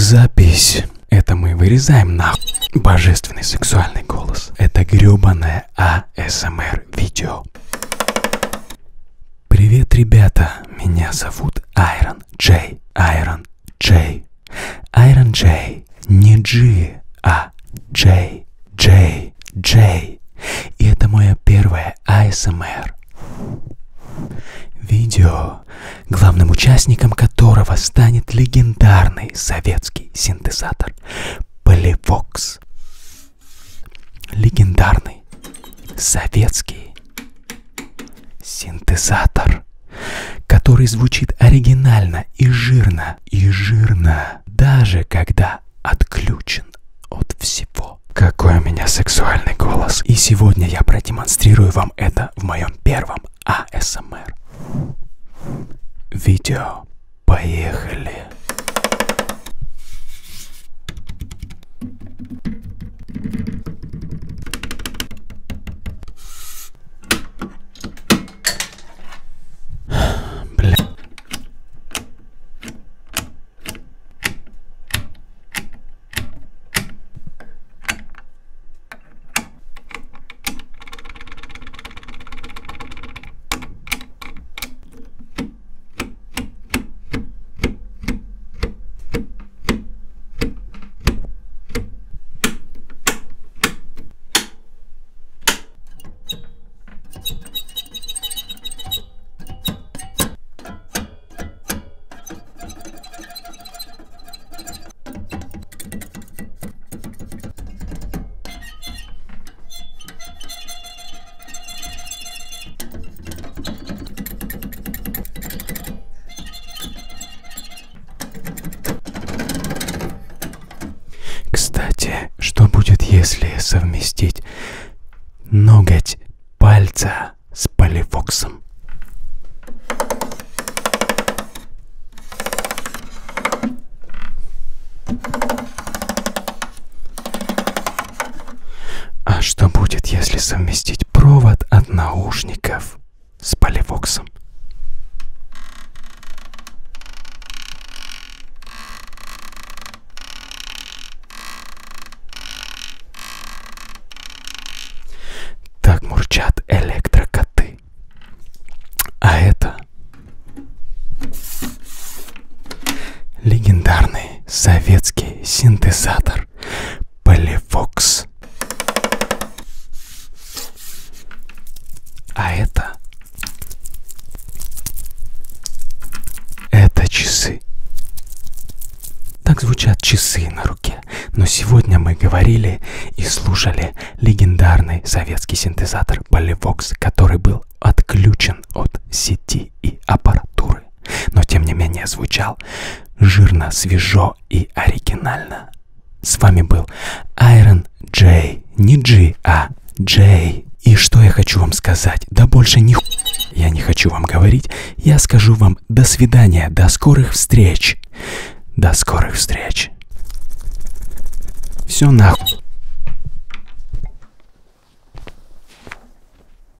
Запись. Это мы вырезаем нахуй. Божественный сексуальный голос. Это гребаное АСМР видео. Привет, ребята. Меня зовут Айрон Джей. Айрон Джей. Айрон Джей. Не G, а Джей. Джей. Джей. И это мое первое АСМР. Видео, главным участником которого станет легендарный советский синтезатор Polyvox. Легендарный советский синтезатор, который звучит оригинально и жирно, и жирно, даже когда отключен от всего. Какой у меня сексуальный голос. И сегодня я продемонстрирую вам это в моем первом АСМР. Видео. Что будет, если совместить ноготь пальца с поливоксом? А что будет, если совместить провод от наушников с поливоксом? Так мурчат электрокоты. А это легендарный советский синтезатор Polyvox. А это это часы. Так звучат часы на руке. Но сегодня мы говорили и слушали легендарный советский синтезатор Polyvox, который был отключен от сети и аппаратуры. Но тем не менее звучал жирно, свежо и оригинально. С вами был Айрон Джей. Не G, а Джей. И что я хочу вам сказать? Да больше ни. Я не хочу вам говорить. Я скажу вам до свидания, до скорых встреч. До скорых встреч. Все нахуй.